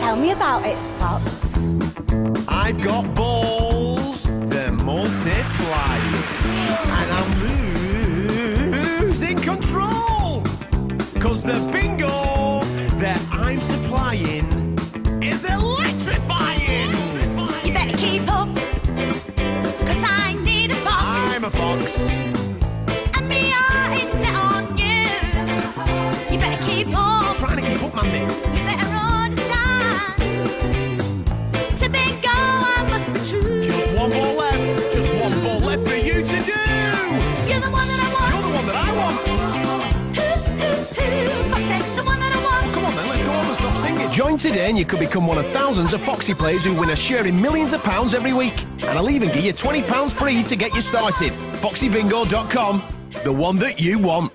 Tell me about it, Fox. I've got balls, they're multiplying, and I'm losing control. Cause the bingo that I'm supplying is electrifying. You better keep up, cause I need a fox. I'm a fox. And me eye is set on you. You better keep up, Trying to keep up, Mandy. you better understand. To bingo, I must be true. Just one ball left, just one ball left for you to do. You're the one that I want. You're the one that I want. Hoo, hoo, hoo. Foxy, the one that I want. Come on then, let's go on and stop singing. Join today and you could become one of thousands of Foxy players who win a share in millions of pounds every week. And I'll even give you £20 free to get you started. FoxyBingo.com, the one that you want.